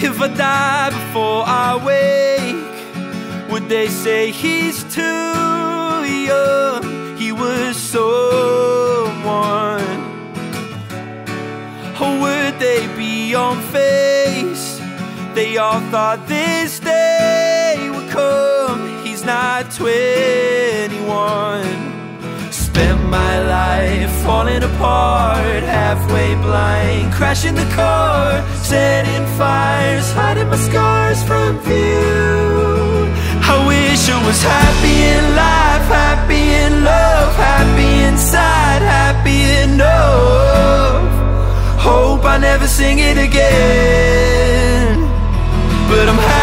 If I die before I wake, would they say he's too young? He was someone. Or would they be on face? They all thought this day would come. He's not 21 spent my life falling apart, halfway blind, crashing the car, setting fire. was happy in life, happy in love, happy inside, happy enough. Hope I never sing it again, but I'm happy.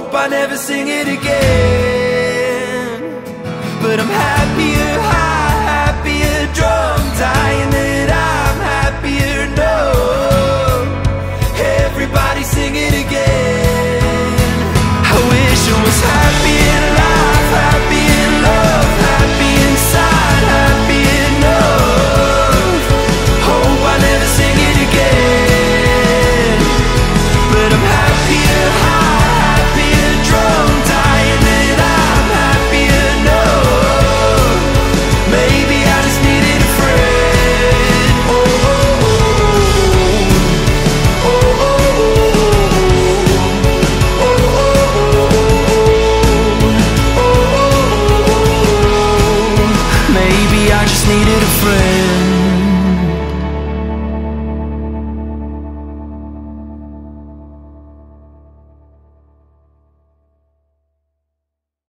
hope I never sing it again. But I'm happy